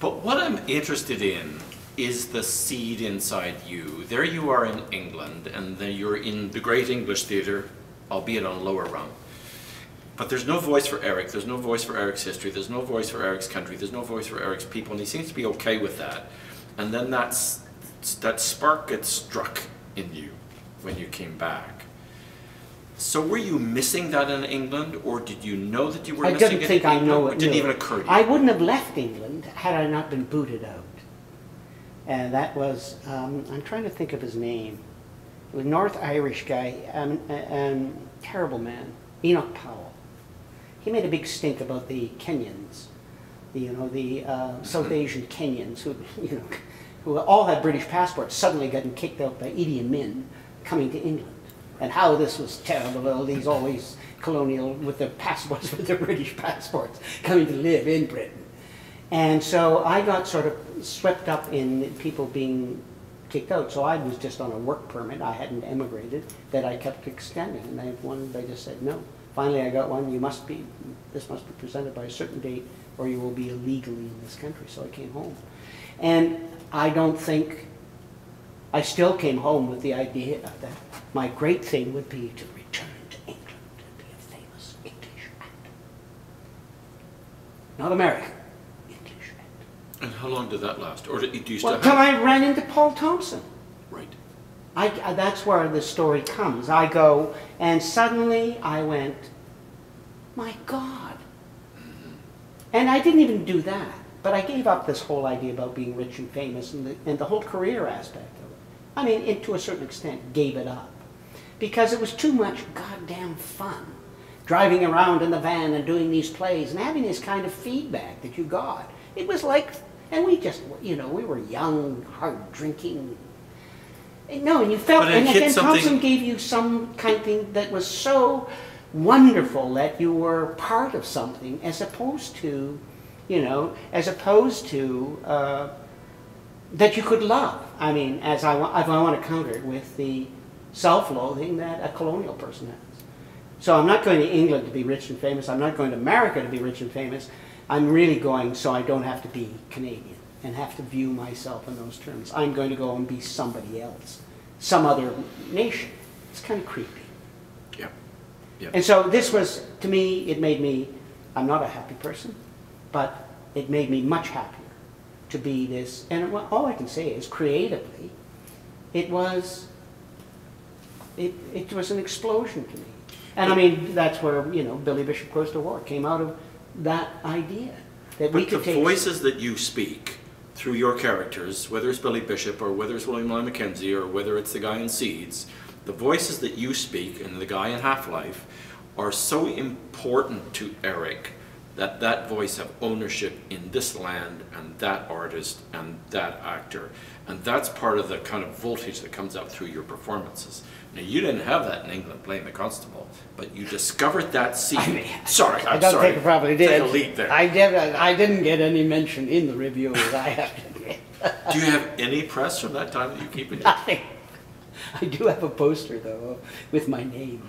But what I'm interested in is the seed inside you. There you are in England, and then you're in the great English theatre, albeit on a lower rung. But there's no voice for Eric, there's no voice for Eric's history, there's no voice for Eric's country, there's no voice for Eric's people, and he seems to be okay with that. And then that's, that spark gets struck in you when you came back. So were you missing that in England, or did you know that you were I missing didn't it think I know It it. didn't no. even occur to you. I wouldn't have left England had I not been booted out. And that was, um, I'm trying to think of his name. It was a North Irish guy, um, um, terrible man, Enoch Powell. He made a big stink about the Kenyans, the, you know, the uh, South Asian Kenyans who, you know, who all had British passports, suddenly getting kicked out by Idi Amin coming to England. And how this was terrible, all these always colonial with their passports, with their British passports, coming to live in Britain. And so I got sort of swept up in people being kicked out. So I was just on a work permit. I hadn't emigrated. That I kept extending, and they one they just said no. Finally, I got one. You must be. This must be presented by a certain date, or you will be illegally in this country. So I came home, and I don't think. I still came home with the idea that my great thing would be to return to England and be a famous English actor. Not American. And how long did that last? Or did, do you still Well, have... I ran into Paul Thompson. Right. I, I- that's where the story comes. I go, and suddenly I went, my God. Mm-hmm. And I didn't even do that, but I gave up this whole idea about being rich and famous and the, and the whole career aspect of it. I mean, it, to a certain extent, gave it up. Because it was too much goddamn fun driving around in the van and doing these plays and having this kind of feedback that you got. It was like, and we just, you know, we were young, hard drinking. No, and you felt, and again, Thompson gave you some kind of thing that was so wonderful that you were part of something as opposed to, you know, as opposed to, uh, that you could love. I mean, as I, I want to counter it with the self-loathing that a colonial person has. So I'm not going to England to be rich and famous. I'm not going to America to be rich and famous. I'm really going so I don't have to be Canadian and have to view myself in those terms. I'm going to go and be somebody else, some other nation. It's kind of creepy. Yeah. Yeah. And so this was, to me, it made me, I'm not a happy person, but it made me much happier to be this. And all I can say is creatively, it was, it, it was an explosion to me. And I mean, that's where, you know, Billy Bishop Goes to War came out of that idea. That we But the take. voices that you speak through your characters, whether it's Billy Bishop or whether it's William Lyon Mackenzie or whether it's the guy in Seeds, the voices that you speak and the guy in Half Life are so important to Eric that that voice have ownership in this land and that artist and that actor. And that's part of the kind of voltage that comes up through your performances. Now, you didn't have that in England playing the constable, but you discovered that scene. I mean, sorry, I I'm don't sorry. think I probably did. Take a leap there. I did. I didn't get any mention in the reviews. I have to admit. Do you have any press from that time that you keep in? Nothing. I do have a poster though with my name.